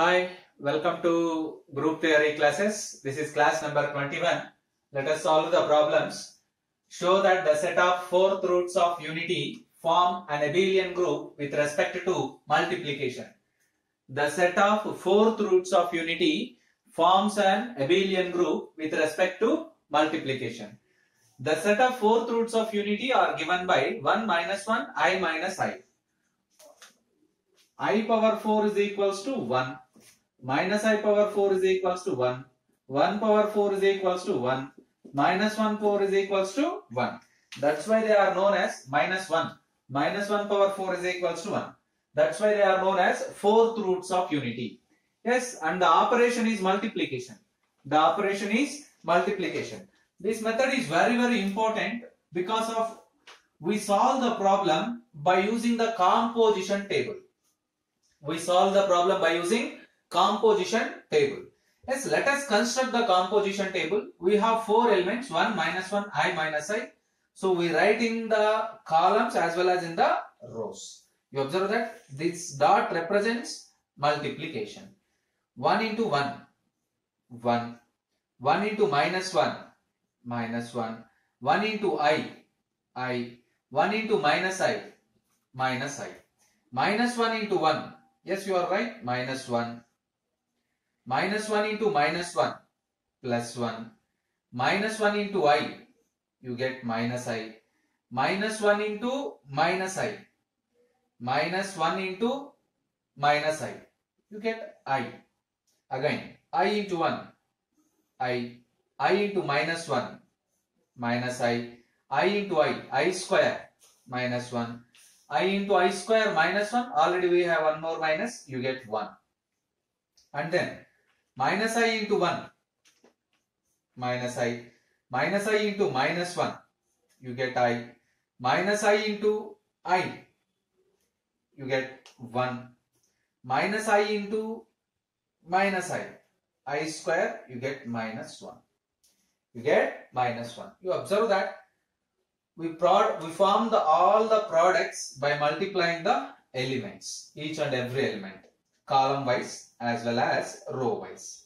Hi, welcome to group theory classes. This is class number 21. Let us solve the problems. Show that the set of fourth roots of unity form an abelian group with respect to multiplication. The set of fourth roots of unity forms an abelian group with respect to multiplication. The set of fourth roots of unity are given by 1 minus 1, i minus i. i power 4 is equals to 1 minus i power 4 is equals to 1 1 power 4 is equals to 1 minus 1 4 is equals to 1 that's why they are known as minus 1 minus 1 power 4 is equals to 1 that's why they are known as fourth roots of unity. Yes and the operation is multiplication. The operation is multiplication. This method is very very important because of we solve the problem by using the composition table. We solve the problem by using composition table. Yes, let us construct the composition table. We have four elements, 1 minus 1, i minus i. So we write in the columns as well as in the rows. You observe that this dot represents multiplication. 1 into 1, 1. 1 into minus 1, minus 1. 1 into i, i. 1 into minus i, minus i. Minus 1 into 1, Yes, you are right. Minus 1. Minus 1 into minus 1 plus 1. Minus 1 into i. You get minus i. Minus 1 into minus i. Minus 1 into minus i. You get i. Again, i into 1. i. i into minus 1. Minus i. i into i. i square. Minus 1 i into i square minus 1 already we have one more minus you get 1 and then minus i into 1 minus i. Minus i into minus 1 you get i. Minus i into i. You get 1 minus i into minus i. I square you get minus 1 you get minus 1 you observe that. We prod we form the all the products by multiplying the elements each and every element column wise as well as row wise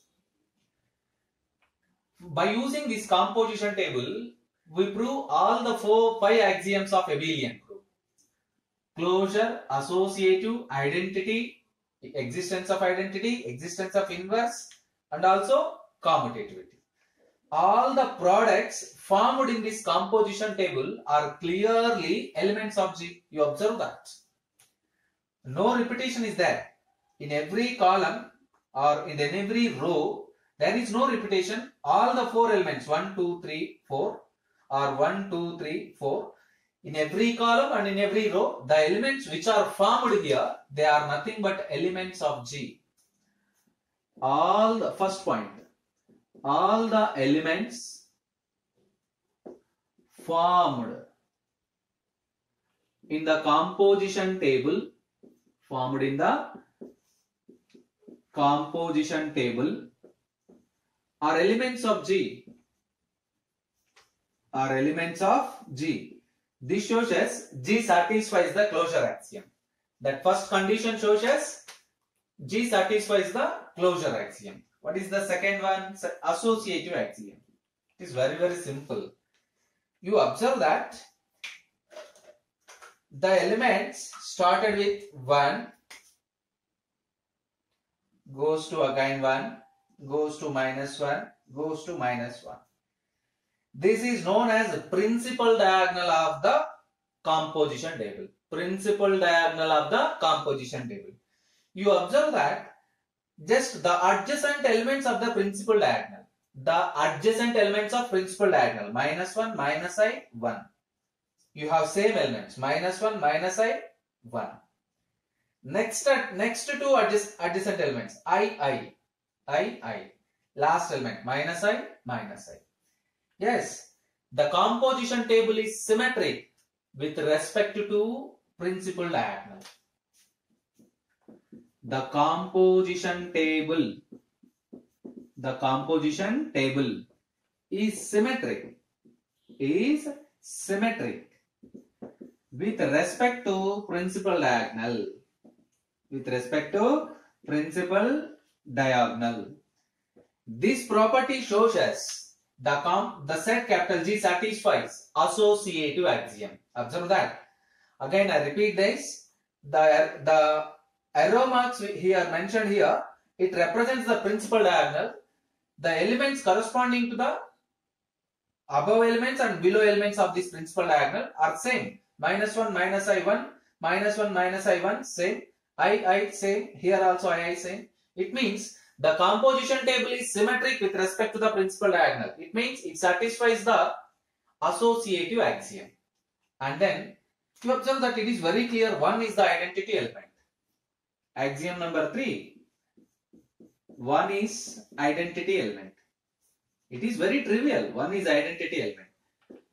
by using this composition table we prove all the four five axioms of abelian closure associative identity existence of identity existence of inverse and also commutativity all the products formed in this composition table are clearly elements of G. You observe that. No repetition is there. In every column or in every row, there is no repetition. All the four elements, 1, 2, 3, 4 or 1, 2, 3, 4. In every column and in every row, the elements which are formed here, they are nothing but elements of G. All the first point, all the elements formed in the composition table formed in the composition table are elements of G are elements of G. This shows us G satisfies the closure axiom. That first condition shows us G satisfies the closure axiom. What is the second one? Associative axiom. It is very very simple. You observe that the elements started with 1 goes to again 1 goes to minus 1 goes to minus 1. This is known as principal diagonal of the composition table. Principal diagonal of the composition table. You observe that just the adjacent elements of the principal diagonal. The adjacent elements of principal diagonal minus 1, minus i, 1. You have same elements minus 1, minus i, 1. Next, next two adjacent, adjacent elements i, i, i, i. Last element minus i, minus i. Yes, the composition table is symmetric with respect to principal diagonal the composition table the composition table is symmetric is symmetric with respect to principal diagonal with respect to principal diagonal. This property shows us the, com the set capital G satisfies associative axiom. Observe that. Again, I repeat this. The, er, the arrow marks here mentioned here, it represents the principal diagonal. The elements corresponding to the above elements and below elements of this principal diagonal are same. Minus 1, minus I1, minus 1, minus I1, same. I, I, same. Here also I, I, same. It means the composition table is symmetric with respect to the principal diagonal. It means it satisfies the associative axiom. And then you observe that it is very clear one is the identity element. Axiom number 3. One is identity element. It is very trivial. One is identity element.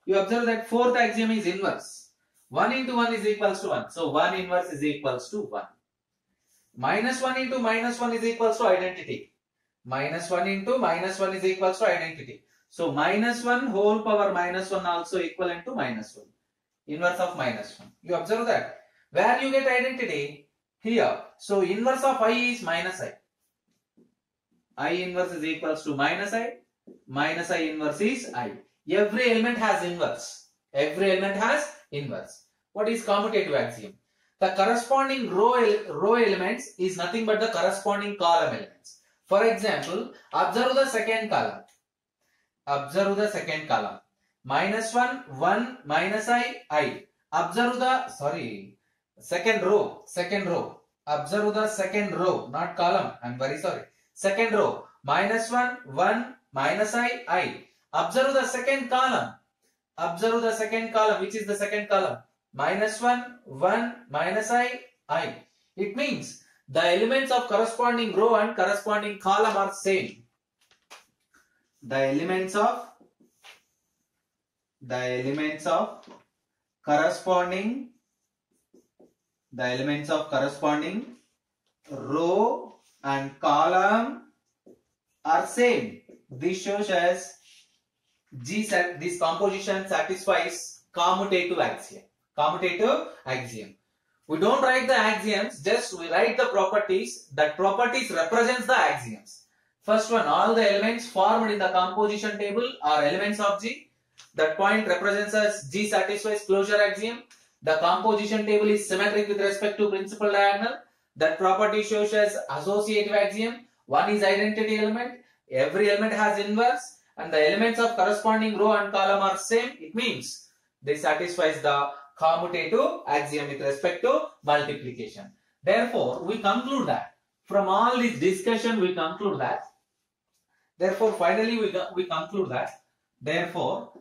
You observe that fourth axiom is inverse. 1 into 1 is equals to 1. So 1 inverse is equals to 1. Minus 1 into minus 1 is equals to identity. Minus 1 into minus 1 is equals to identity. So minus 1 whole power minus 1 also equivalent to minus 1. Inverse of minus 1. You observe that. Where you get identity? Here. So inverse of i is minus i. i inverse is equals to minus i. Minus i inverse is i. Every element has inverse. Every element has inverse. What is commutative axiom? The corresponding row, row elements is nothing but the corresponding column elements. For example, observe the second column. Observe the second column. Minus 1, 1, minus i, i. Observe the, sorry, second row, second row. Observe the second row, not column. I'm very sorry. Second row. Minus 1, 1, minus i, i. Observe the second column. Observe the second column. Which is the second column? Minus 1, 1, minus i, i. It means the elements of corresponding row and corresponding column are same. The elements of the elements of corresponding the elements of corresponding row and column are same. This shows as G this composition satisfies commutative axiom commutative axiom. We don't write the axioms, just we write the properties. That properties represents the axioms. First one, all the elements formed in the composition table are elements of G. That point represents as G satisfies closure axiom. The composition table is symmetric with respect to principal diagonal. That property shows as associative axiom. One is identity element. Every element has inverse and the elements of corresponding row and column are same. It means they satisfies the commutative axiom with respect to multiplication. Therefore, we conclude that from all this discussion, we conclude that. Therefore, finally, we, we conclude that. Therefore,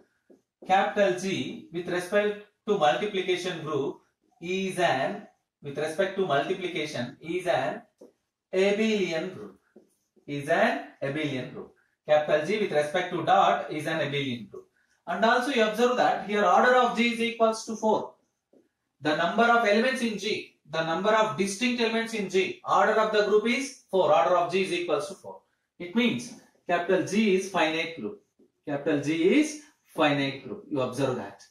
capital G with respect to multiplication group is an, with respect to multiplication, is an abelian group. Is an abelian group. Capital G with respect to dot is an abelian group. And also you observe that here order of G is equals to 4. The number of elements in G, the number of distinct elements in G, order of the group is 4. Order of G is equals to 4. It means capital G is finite group. Capital G is finite group. You observe that.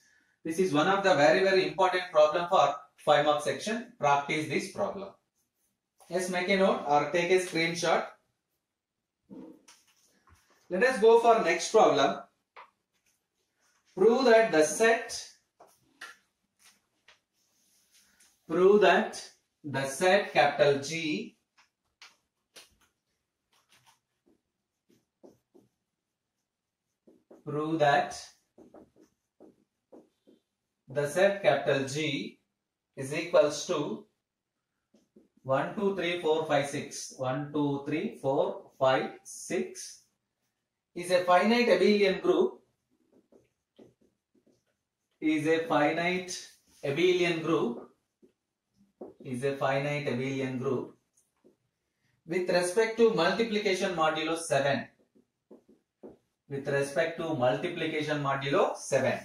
This is one of the very very important problem for 5 mark section. Practice this problem. Yes, make a note or take a screenshot. Let us go for next problem. Prove that the set prove that the set capital G prove that the set capital G is equals to 1, 2, 3, 4, 5, 6. 1, 2, 3, 4, 5, 6 is a finite abelian group is a finite abelian group is a finite abelian group with respect to multiplication modulo 7 with respect to multiplication modulo 7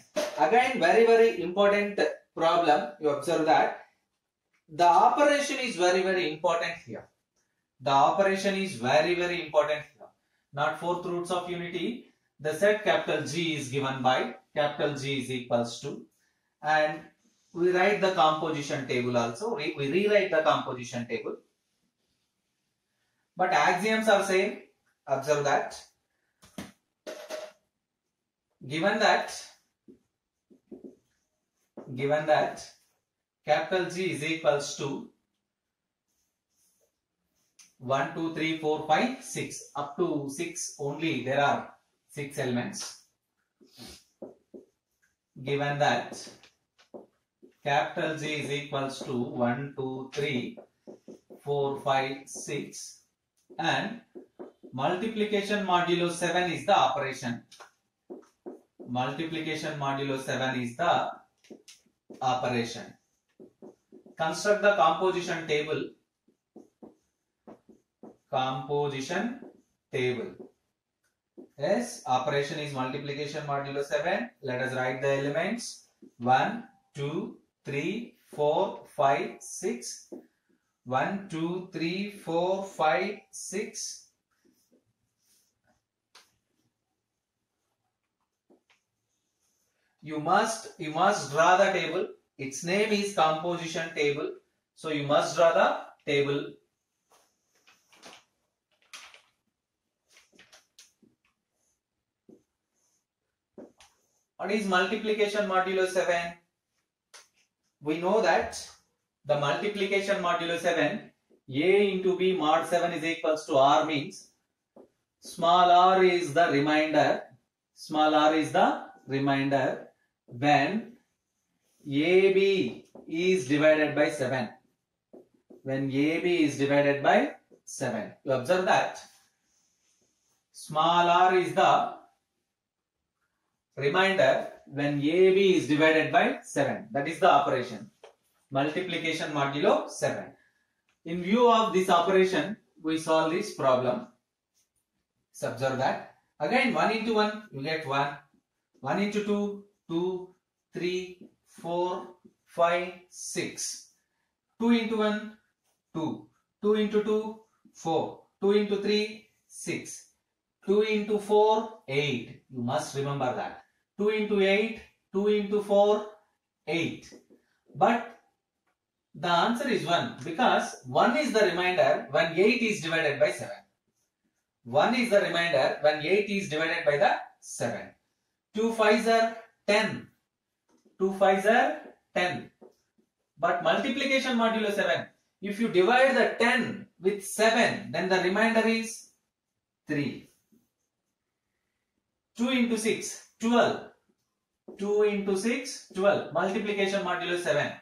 again very very important problem. You observe that. The operation is very very important here. The operation is very very important here. Not fourth roots of unity. The set capital G is given by capital G is equals to and we write the composition table also we, we rewrite the composition table but axioms are same. Observe that. Given that, given that capital G is equals to 1, 2, 3, 4, 5, 6. Up to 6 only there are 6 elements. Given that capital G is equals to 1, 2, 3, 4, 5, 6 and multiplication modulo 7 is the operation. Multiplication modulo 7 is the operation. Construct the composition table. Composition table. Yes, operation is multiplication modulo 7. Let us write the elements. 1, 2, 3, 4, 5, 6. 1, 2, 3, 4, 5, 6. You must, you must draw the table. Its name is composition table. So you must draw the table. What is multiplication modulo 7? We know that the multiplication modulo 7 a into b mod 7 is equals to r means small r is the remainder small r is the remainder when ab is divided by 7 when ab is divided by 7 you observe that. Small r is the remainder when ab is divided by 7 that is the operation multiplication modulo 7. In view of this operation, we solve this problem. Observe that. Again 1 into 1, you get 1. 1 into 2, 2, 3, 4, 5, 6. 2 into 1, 2. 2 into 2, 4. 2 into 3, 6. 2 into 4, 8. You must remember that. 2 into 8, 2 into 4, 8. But the answer is 1 because 1 is the remainder when 8 is divided by 7. 1 is the remainder when 8 is divided by the 7. 2 5s are 10. 2 5s are 10. But multiplication modulo 7. If you divide the 10 with 7 then the remainder is 3. 2 into 6 12. 2 into 6 12. Multiplication modulo 7.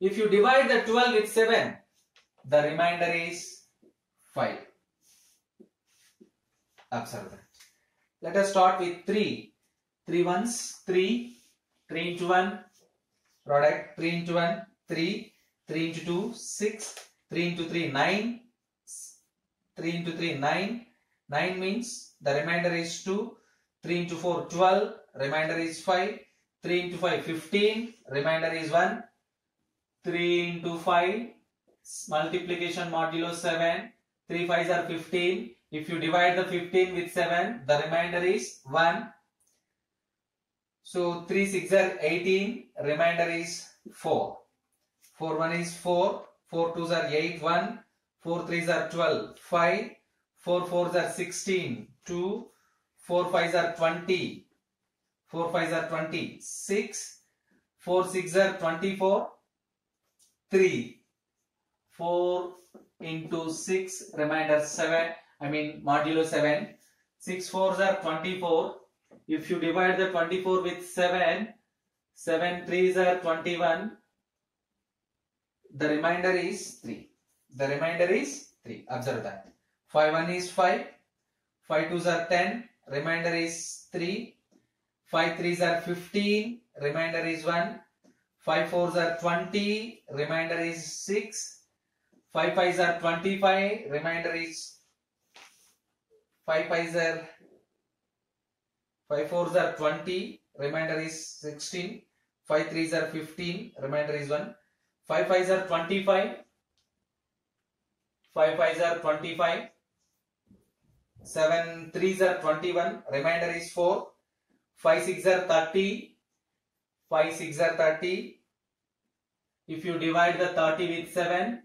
If you divide the 12 with 7, the remainder is 5. Observe that. Let us start with 3. 3 ones, 3. 3 into 1, product 3 into 1, 3. 3 into 2, 6. 3 into 3, 9. 3 into 3, 9. 9 means the remainder is 2. 3 into 4, 12. Remainder is 5. 3 into 5, 15. Remainder is 1. 3 into 5 multiplication modulo 7 3 5s are 15 if you divide the 15 with 7 the remainder is 1 so 3 6 are 18 remainder is 4 4 1 is 4 4 2s are 8 1 4 3s are 12 5 4 4s are 16 2 4 5s are 20 4 5s are 20 6 4 6 are 24 3 4 into 6 remainder 7 I mean modulo 7 6 4s are 24 if you divide the 24 with 7 7 3s are 21 the remainder is 3 the remainder is 3 observe that. 5 1 is 5 5 2s are 10 remainder is 3 5 3s are 15 remainder is 1 5 4s are 20, remainder is 6. 5 5s are 25, remainder is 5 5s are 5 4s are 20, remainder is 16. 5 3s are 15, remainder is 1. 5 5s are 25. 5 5s are 25. 7 3s are 21, remainder is 4. 5 6 are 30. 5 6 are 30. If you divide the 30 with 7,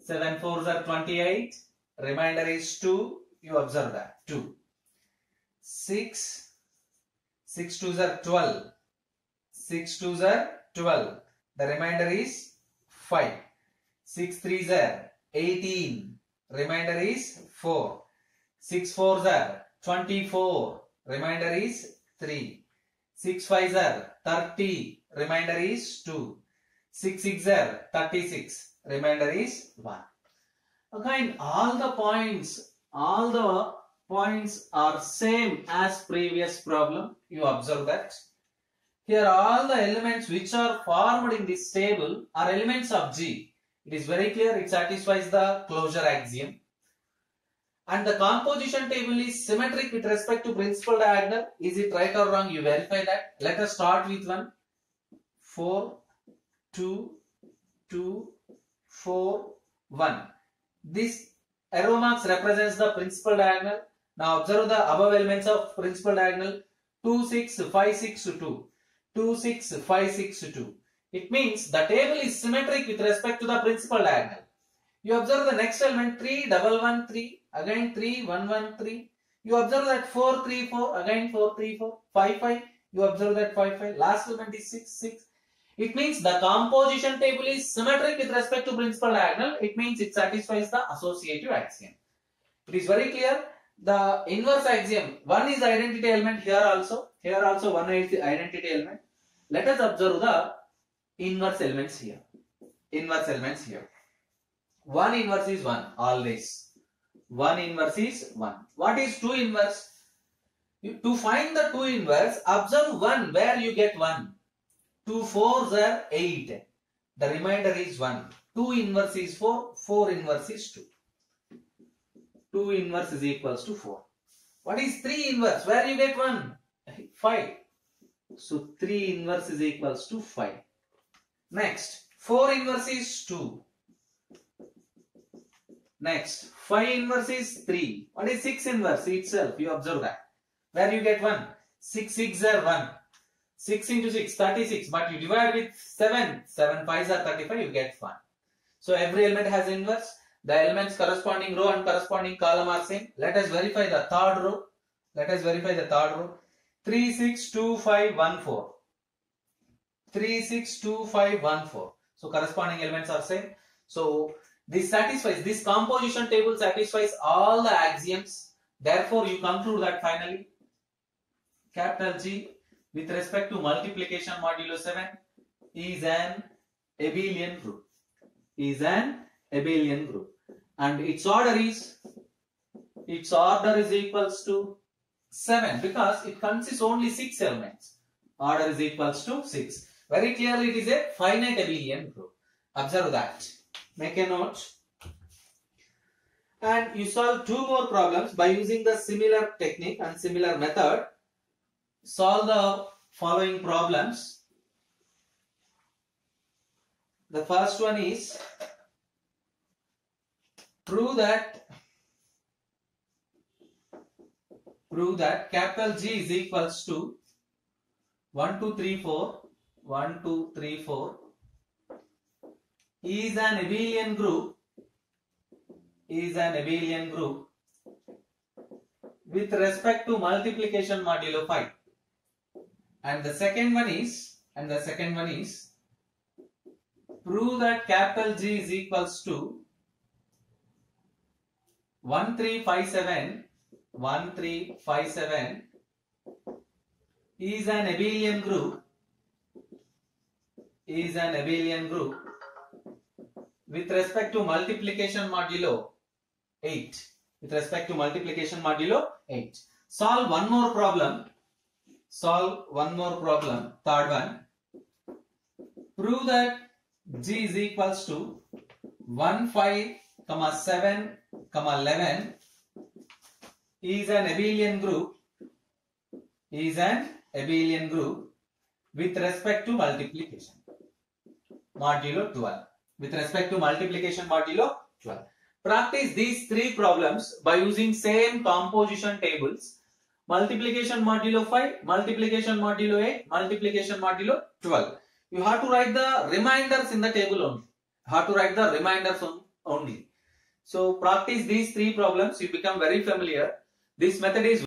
7 4s are 28. remainder is 2. You observe that 2. 6, 6 2s are 12. 6 2s are 12. The remainder is 5. 6 3s are 18. Remainder is 4. 6 4s are 24. Remainder is 3. 6 5s are 30. Remainder is 2. 6 6 are 36. Remainder is 1. Again, all the points, all the points are same as previous problem. You observe that. Here all the elements which are formed in this table are elements of G. It is very clear it satisfies the closure axiom. And the composition table is symmetric with respect to principal diagonal. Is it right or wrong? You verify that. Let us start with one. 4, 2, 2, 4, 1. This arrow marks represents the principal diagonal. Now observe the above elements of principal diagonal 2, 6, 5, 6, 2. 2, 6, 5, 6, 2. It means the table is symmetric with respect to the principal diagonal. You observe the next element 3, double 1, 3, again 3, 1, 1, 3. You observe that 4, 3, 4, again 4, 3, 4, 5, 5. You observe that 5, 5. Last element is 6, 6. It means the composition table is symmetric with respect to principal diagonal. It means it satisfies the associative axiom. It is very clear. The inverse axiom, one is identity element here also. Here also one is the identity element. Let us observe the inverse elements here. Inverse elements here. 1 inverse is 1 always. 1 inverse is 1. What is 2 inverse? You, to find the 2 inverse, observe 1 where you get 1. 2 4s are 8. The remainder is 1. 2 inverse is 4. 4 inverse is 2. 2 inverse is equals to 4. What is 3 inverse? Where you get 1? 5. So 3 inverse is equals to 5. Next, 4 inverse is 2. Next, 5 inverse is 3. What is 6 inverse itself? You observe that. Where you get 1? 6 6 are 1. 6 into 6, 36. But you divide with 7. 7 5s are 35. You get 1. So every element has inverse. The elements corresponding row and corresponding column are same. Let us verify the third row. Let us verify the third row. 3, 6, 2, 5, 1, 4. 3, 6, 2, 5, 1, 4. So corresponding elements are same. So this satisfies, this composition table satisfies all the axioms. Therefore, you conclude that finally capital G with respect to multiplication modulo 7 is an abelian group. Is an abelian group. And its order is, its order is equals to 7 because it consists only 6 elements. Order is equals to 6. Very clearly it is a finite abelian group. Observe that. Make a note. And you solve two more problems by using the similar technique and similar method. Solve the following problems. The first one is prove that prove that capital G is equals to 1, 2, 3, 4, 1, 2, 3, 4 is an abelian group is an abelian group with respect to multiplication modulo 5 and the second one is and the second one is prove that capital G is equals to 1357 1357 is an abelian group is an abelian group with respect to multiplication modulo 8 with respect to multiplication modulo 8 solve one more problem. Solve one more problem third one. Prove that g is equals to 1 5 comma 7 comma 11 is an abelian group is an abelian group with respect to multiplication. Modulo 12 with respect to multiplication modulo 12 practice these three problems by using same composition tables. Multiplication modulo 5 multiplication modulo 8 multiplication modulo 12 you have to write the reminders in the table only. Have to write the reminders on, only. So practice these three problems, you become very familiar. This method is